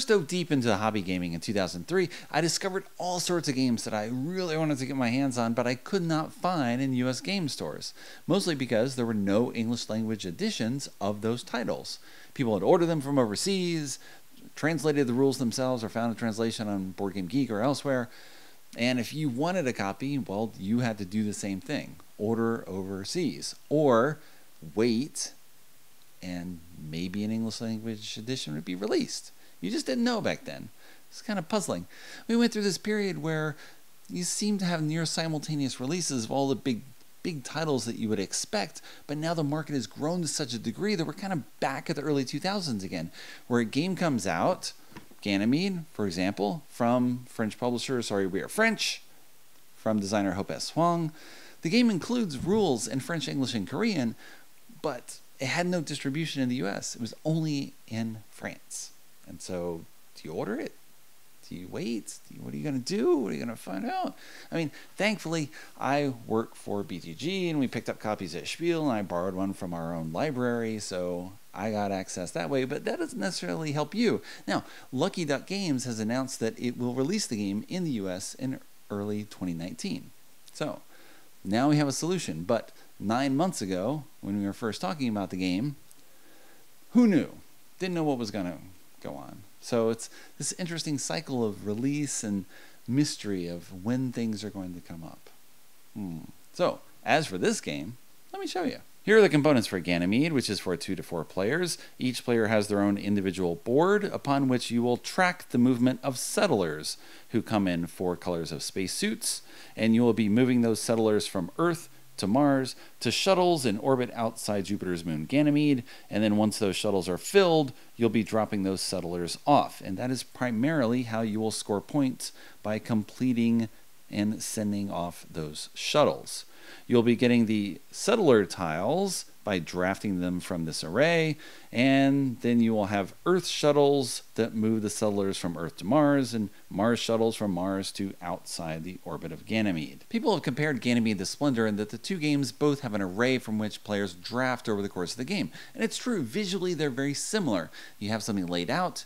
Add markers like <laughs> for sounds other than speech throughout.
First dove deep into hobby gaming in 2003, I discovered all sorts of games that I really wanted to get my hands on, but I could not find in US game stores, mostly because there were no English language editions of those titles. People had ordered them from overseas, translated the rules themselves, or found a translation on Board Game Geek or elsewhere. And if you wanted a copy, well, you had to do the same thing order overseas or wait and maybe an English language edition would be released. You just didn't know back then. It's kind of puzzling. We went through this period where you seem to have near simultaneous releases of all the big big titles that you would expect, but now the market has grown to such a degree that we're kind of back at the early 2000s again, where a game comes out, Ganymede, for example, from French publisher, sorry, we are French, from designer Hope S. Hwang. The game includes rules in French, English, and Korean, but it had no distribution in the US. It was only in France. And so, do you order it? Do you wait? Do you, what are you going to do? What are you going to find out? I mean, thankfully, I work for BGG and we picked up copies at Spiel and I borrowed one from our own library, so I got access that way, but that doesn't necessarily help you. Now, Lucky Duck Games has announced that it will release the game in the US in early 2019. So, now we have a solution, but nine months ago, when we were first talking about the game, who knew? Didn't know what was going to go on. So it's this interesting cycle of release and mystery of when things are going to come up. Hmm. So, as for this game, let me show you. Here are the components for Ganymede, which is for two to four players. Each player has their own individual board upon which you will track the movement of settlers who come in four colors of spacesuits, and you will be moving those settlers from Earth to Mars to shuttles in orbit outside Jupiter's moon Ganymede, and then once those shuttles are filled, you'll be dropping those settlers off. And that is primarily how you will score points by completing and sending off those shuttles. You'll be getting the settler tiles by drafting them from this array, and then you will have Earth shuttles that move the settlers from Earth to Mars, and Mars shuttles from Mars to outside the orbit of Ganymede. People have compared Ganymede to Splendor in that the two games both have an array from which players draft over the course of the game. And it's true, visually they're very similar. You have something laid out,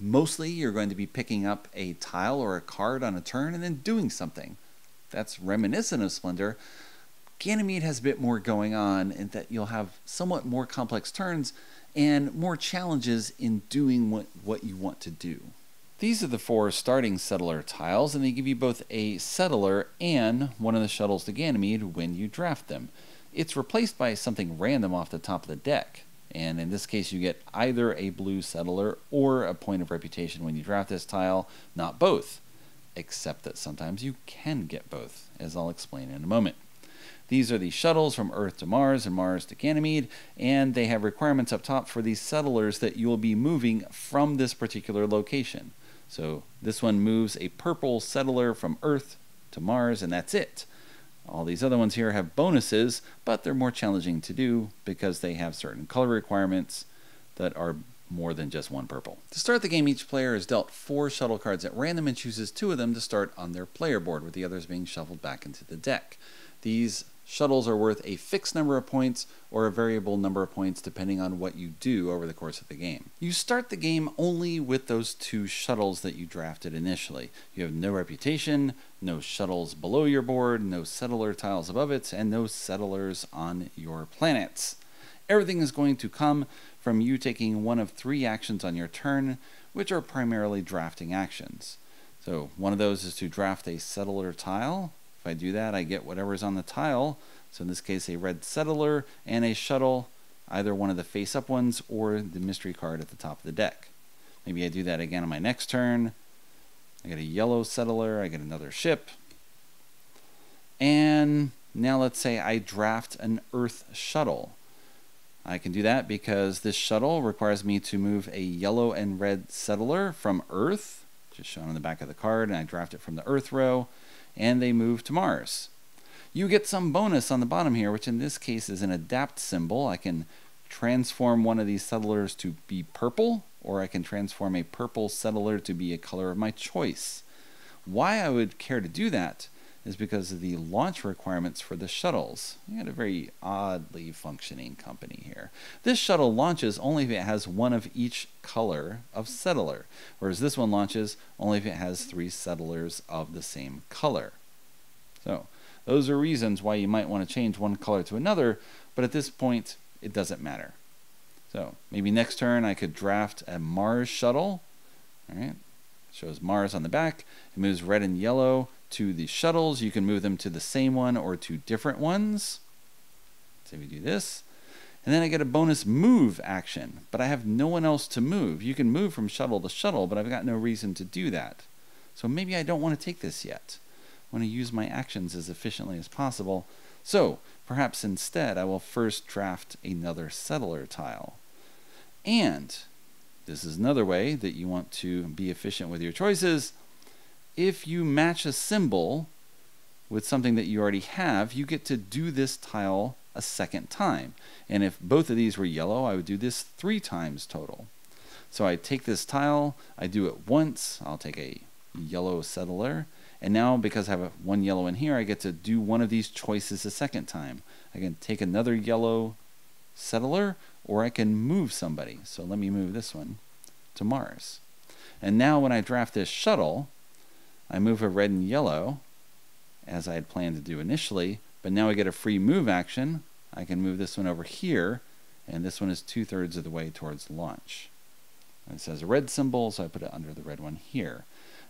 mostly you're going to be picking up a tile or a card on a turn and then doing something. That's reminiscent of Splendor, Ganymede has a bit more going on in that you'll have somewhat more complex turns and more challenges in doing what, what you want to do. These are the four starting settler tiles, and they give you both a settler and one of the shuttles to Ganymede when you draft them. It's replaced by something random off the top of the deck, and in this case, you get either a blue settler or a point of reputation when you draft this tile, not both, except that sometimes you can get both, as I'll explain in a moment. These are the shuttles from Earth to Mars and Mars to Ganymede, and they have requirements up top for these settlers that you will be moving from this particular location. So this one moves a purple settler from Earth to Mars, and that's it. All these other ones here have bonuses, but they're more challenging to do because they have certain color requirements that are more than just one purple. To start the game, each player is dealt four shuttle cards at random and chooses two of them to start on their player board, with the others being shuffled back into the deck. These Shuttles are worth a fixed number of points or a variable number of points depending on what you do over the course of the game. You start the game only with those two shuttles that you drafted initially. You have no reputation, no shuttles below your board, no settler tiles above it, and no settlers on your planets. Everything is going to come from you taking one of three actions on your turn, which are primarily drafting actions. So, one of those is to draft a settler tile, if I do that, I get whatever's on the tile. So in this case, a red settler and a shuttle, either one of the face-up ones or the mystery card at the top of the deck. Maybe I do that again on my next turn. I get a yellow settler, I get another ship. And now let's say I draft an Earth shuttle. I can do that because this shuttle requires me to move a yellow and red settler from Earth, just shown on the back of the card, and I draft it from the Earth row and they move to Mars. You get some bonus on the bottom here, which in this case is an adapt symbol. I can transform one of these settlers to be purple, or I can transform a purple settler to be a color of my choice. Why I would care to do that is because of the launch requirements for the shuttles. You got a very oddly functioning company here. This shuttle launches only if it has one of each color of settler, whereas this one launches only if it has three settlers of the same color. So those are reasons why you might want to change one color to another, but at this point, it doesn't matter. So maybe next turn I could draft a Mars shuttle. All right, shows Mars on the back. It moves red and yellow to the shuttles. You can move them to the same one or to different ones. So we do this. And then I get a bonus move action, but I have no one else to move. You can move from shuttle to shuttle, but I've got no reason to do that. So maybe I don't want to take this yet. I want to use my actions as efficiently as possible. So perhaps instead I will first draft another settler tile. And this is another way that you want to be efficient with your choices if you match a symbol with something that you already have, you get to do this tile a second time. And if both of these were yellow, I would do this three times total. So I take this tile, I do it once, I'll take a yellow settler, and now because I have one yellow in here, I get to do one of these choices a second time. I can take another yellow settler, or I can move somebody. So let me move this one to Mars. And now when I draft this shuttle, I move a red and yellow as I had planned to do initially, but now I get a free move action. I can move this one over here, and this one is two thirds of the way towards launch. it says a red symbol, so I put it under the red one here.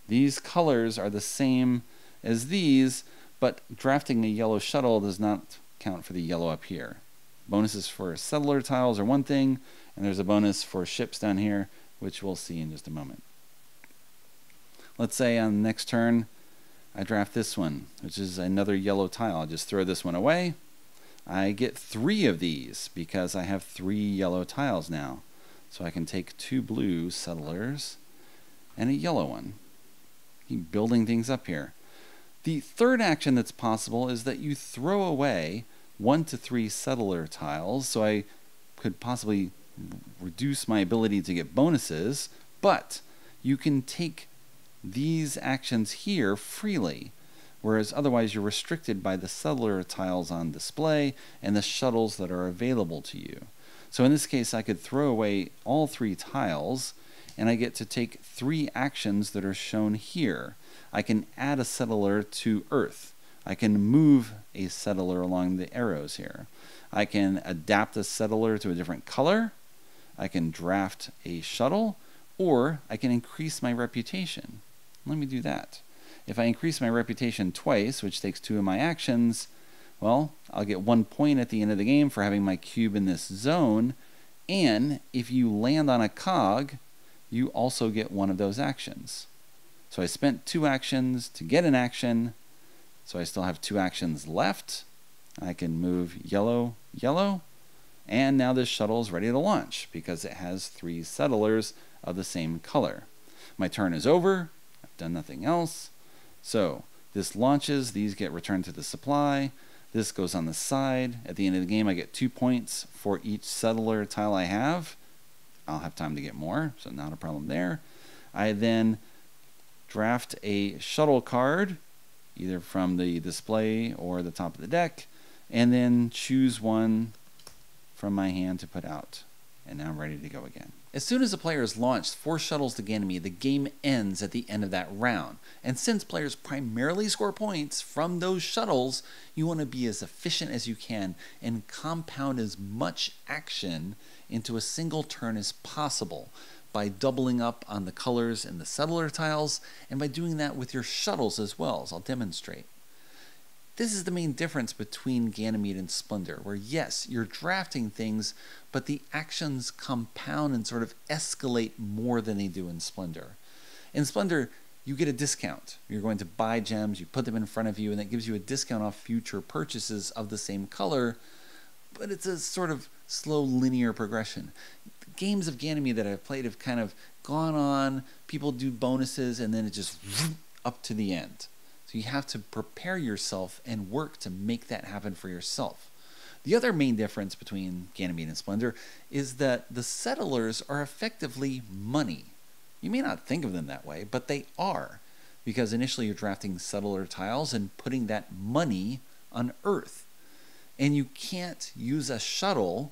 These colors are the same as these, but drafting a yellow shuttle does not count for the yellow up here. Bonuses for settler tiles are one thing, and there's a bonus for ships down here, which we'll see in just a moment. Let's say on the next turn, I draft this one, which is another yellow tile. I'll just throw this one away. I get three of these because I have three yellow tiles now. So I can take two blue settlers and a yellow one. Keep building things up here. The third action that's possible is that you throw away one to three settler tiles, so I could possibly reduce my ability to get bonuses, but you can take these actions here freely, whereas otherwise you're restricted by the settler tiles on display and the shuttles that are available to you. So in this case, I could throw away all three tiles and I get to take three actions that are shown here. I can add a settler to Earth. I can move a settler along the arrows here. I can adapt a settler to a different color. I can draft a shuttle, or I can increase my reputation. Let me do that. If I increase my reputation twice, which takes two of my actions, well, I'll get one point at the end of the game for having my cube in this zone. And if you land on a cog, you also get one of those actions. So I spent two actions to get an action. So I still have two actions left. I can move yellow, yellow. And now this shuttle is ready to launch because it has three settlers of the same color. My turn is over done nothing else. So this launches, these get returned to the supply. This goes on the side. At the end of the game, I get two points for each settler tile I have. I'll have time to get more, so not a problem there. I then draft a shuttle card, either from the display or the top of the deck, and then choose one from my hand to put out. And now I'm ready to go again. As soon as a player is launched four shuttles to Ganymede, the game ends at the end of that round. And since players primarily score points from those shuttles, you want to be as efficient as you can and compound as much action into a single turn as possible by doubling up on the colors in the settler tiles and by doing that with your shuttles as well, as I'll demonstrate. This is the main difference between Ganymede and Splendor, where yes, you're drafting things, but the actions compound and sort of escalate more than they do in Splendor. In Splendor, you get a discount. You're going to buy gems, you put them in front of you, and that gives you a discount off future purchases of the same color, but it's a sort of slow linear progression. Games of Ganymede that I've played have kind of gone on, people do bonuses, and then it just <laughs> up to the end. So you have to prepare yourself and work to make that happen for yourself. The other main difference between Ganymede and Splendor is that the settlers are effectively money. You may not think of them that way, but they are. because initially you're drafting settler tiles and putting that money on Earth. And you can't use a shuttle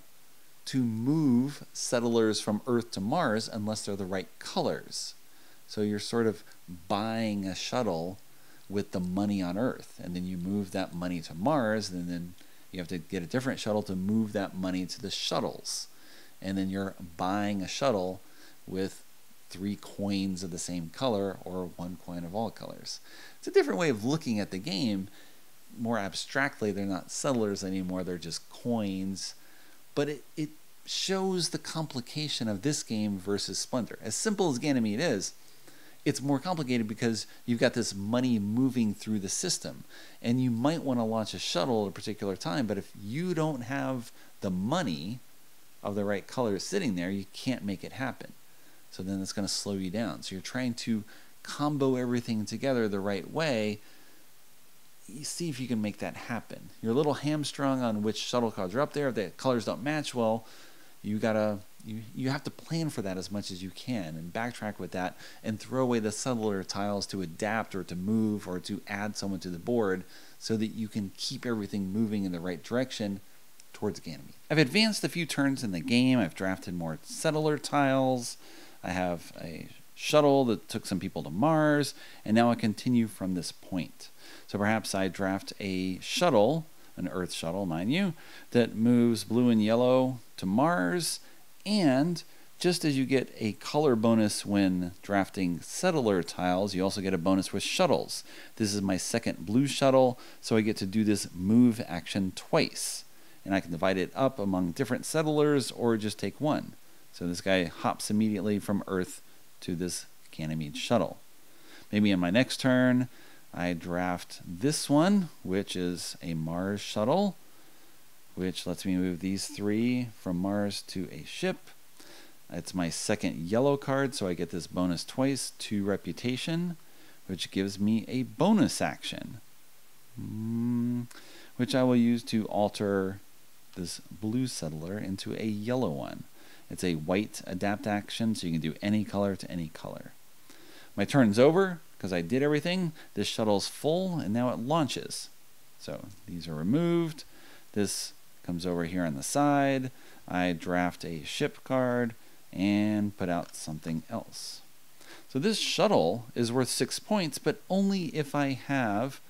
to move settlers from Earth to Mars unless they're the right colors. So you're sort of buying a shuttle with the money on Earth, and then you move that money to Mars, and then you have to get a different shuttle to move that money to the shuttles. And then you're buying a shuttle with three coins of the same color or one coin of all colors. It's a different way of looking at the game. More abstractly, they're not settlers anymore, they're just coins. But it, it shows the complication of this game versus Splendor. As simple as Ganymede is, it's more complicated because you've got this money moving through the system. And you might want to launch a shuttle at a particular time, but if you don't have the money of the right colors sitting there, you can't make it happen. So then it's going to slow you down. So you're trying to combo everything together the right way. You see if you can make that happen. You're a little hamstrung on which shuttle cards are up there. If the colors don't match well, you gotta you, you have to plan for that as much as you can and backtrack with that and throw away the settler tiles to adapt or to move or to add someone to the board so that you can keep everything moving in the right direction towards Ganymede. I've advanced a few turns in the game. I've drafted more settler tiles. I have a shuttle that took some people to Mars, and now I continue from this point. So perhaps I draft a shuttle, an Earth shuttle, mind you, that moves blue and yellow to Mars, and just as you get a color bonus when drafting settler tiles, you also get a bonus with shuttles. This is my second blue shuttle, so I get to do this move action twice. And I can divide it up among different settlers or just take one. So this guy hops immediately from Earth to this Ganymede shuttle. Maybe in my next turn, I draft this one, which is a Mars shuttle, which lets me move these three from Mars to a ship. It's my second yellow card, so I get this bonus twice to reputation, which gives me a bonus action, mm, which I will use to alter this blue settler into a yellow one. It's a white adapt action, so you can do any color to any color. My turn's over because I did everything. This shuttle's full and now it launches. So these are removed. This comes over here on the side. I draft a ship card and put out something else. So this shuttle is worth six points, but only if I have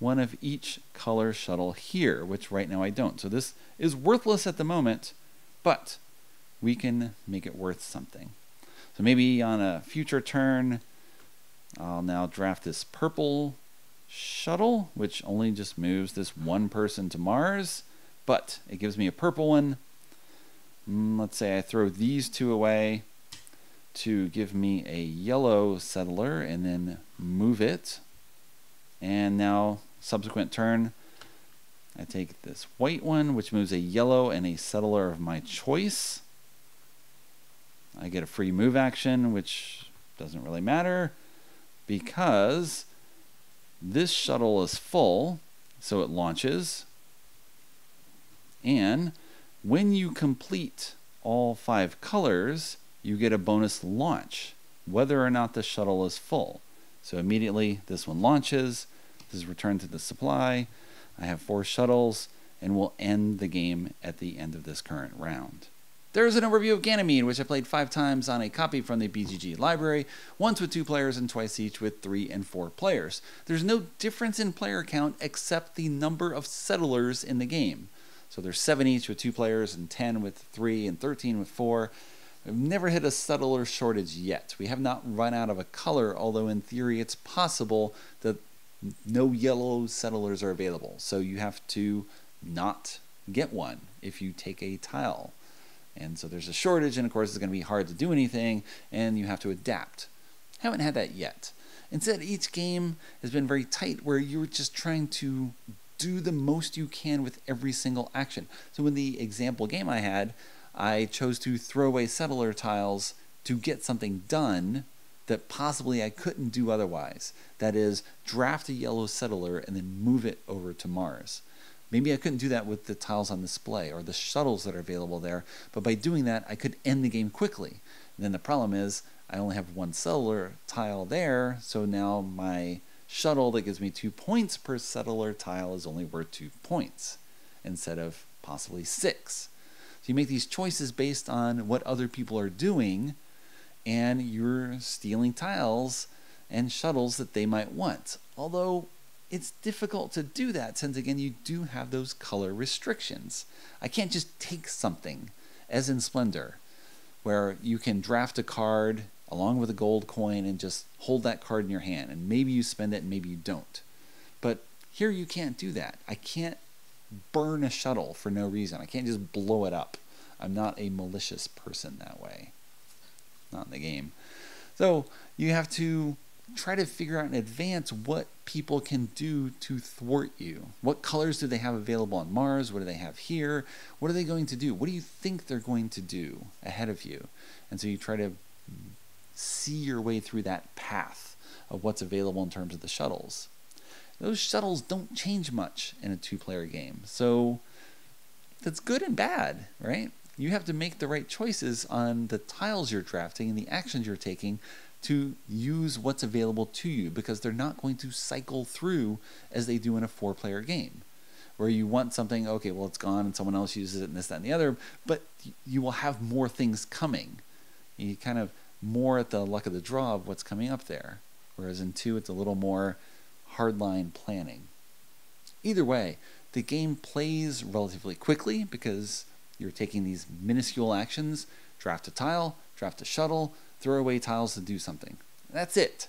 one of each color shuttle here, which right now I don't. So this is worthless at the moment, but we can make it worth something. So maybe on a future turn, I'll now draft this purple shuttle, which only just moves this one person to Mars, but it gives me a purple one. Mm, let's say I throw these two away to give me a yellow settler and then move it. And now, subsequent turn, I take this white one, which moves a yellow and a settler of my choice. I get a free move action, which doesn't really matter because this shuttle is full, so it launches. And when you complete all five colors, you get a bonus launch, whether or not the shuttle is full. So immediately this one launches, this is returned to the supply. I have four shuttles, and we'll end the game at the end of this current round. There is an overview of Ganymede, which I played five times on a copy from the BGG library, once with two players and twice each with three and four players. There's no difference in player count except the number of settlers in the game. So there's seven each with two players, and 10 with three, and 13 with four. We've never hit a settler shortage yet. We have not run out of a color, although in theory it's possible that no yellow settlers are available. So you have to not get one if you take a tile. And so there's a shortage, and of course, it's going to be hard to do anything, and you have to adapt. Haven't had that yet. Instead, each game has been very tight where you're just trying to do the most you can with every single action. So, in the example game I had, I chose to throw away settler tiles to get something done that possibly I couldn't do otherwise. That is, draft a yellow settler and then move it over to Mars. Maybe I couldn't do that with the tiles on display or the shuttles that are available there, but by doing that, I could end the game quickly. And then the problem is, I only have one settler tile there, so now my shuttle that gives me two points per settler tile is only worth two points instead of possibly six. So you make these choices based on what other people are doing, and you're stealing tiles and shuttles that they might want. Although it's difficult to do that since, again, you do have those color restrictions. I can't just take something, as in Splendor, where you can draft a card along with a gold coin and just hold that card in your hand, and maybe you spend it and maybe you don't. But here you can't do that. I can't burn a shuttle for no reason. I can't just blow it up. I'm not a malicious person that way. Not in the game. So you have to try to figure out in advance what people can do to thwart you. What colors do they have available on Mars? What do they have here? What are they going to do? What do you think they're going to do ahead of you? And so you try to see your way through that path of what's available in terms of the shuttles. Those shuttles don't change much in a two player game. So that's good and bad, right? You have to make the right choices on the tiles you're drafting and the actions you're taking to use what's available to you because they're not going to cycle through as they do in a four player game where you want something, okay, well, it's gone and someone else uses it and this, that, and the other, but you will have more things coming. You kind of more at the luck of the draw of what's coming up there. Whereas in two, it's a little more hardline planning. Either way, the game plays relatively quickly because you're taking these minuscule actions draft a tile, draft a shuttle, throw away tiles to do something. That's it.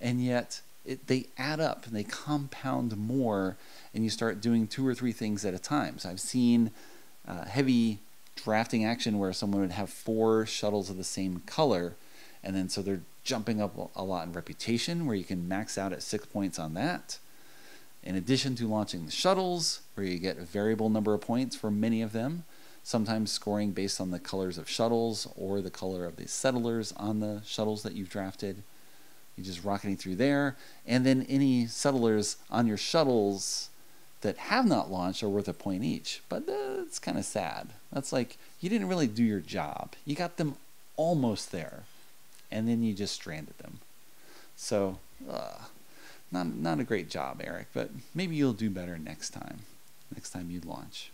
And yet, it, they add up and they compound more, and you start doing two or three things at a time. So I've seen uh, heavy drafting action where someone would have four shuttles of the same color, and then so they're jumping up a lot in reputation, where you can max out at six points on that. In addition to launching the shuttles, where you get a variable number of points for many of them, sometimes scoring based on the colors of shuttles or the color of the settlers on the shuttles that you've drafted. You're just rocketing through there. And then any settlers on your shuttles that have not launched are worth a point each. But that's kind of sad. That's like you didn't really do your job. You got them almost there, and then you just stranded them. So, uh, not not a great job, Eric. But maybe you'll do better next time. Next time you launch.